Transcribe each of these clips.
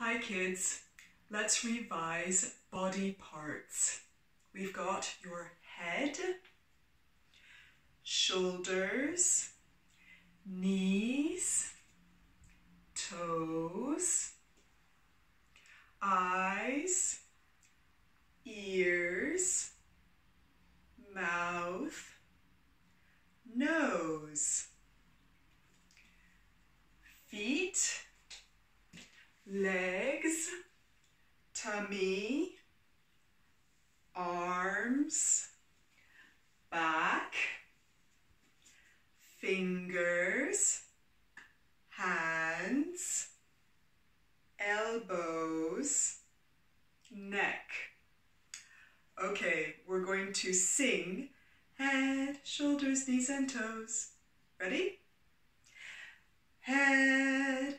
Hi kids, let's revise body parts. We've got your head, shoulders, knees, toes, eyes, ears, mouth, nose, feet, legs, tummy, arms, back, fingers, hands, elbows, neck. Okay, we're going to sing head, shoulders, knees and toes. Ready? Head,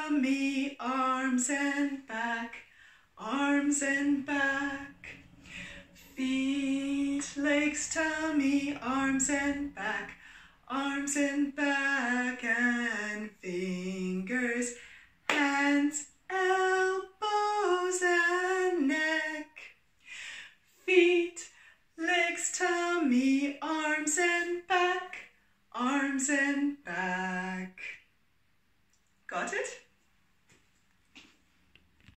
tummy, arms and back, arms and back. Feet, legs, tummy, arms and back, arms and back, and fingers, hands, elbows and neck. Feet, legs, tummy, arms and back arms and back. Got it?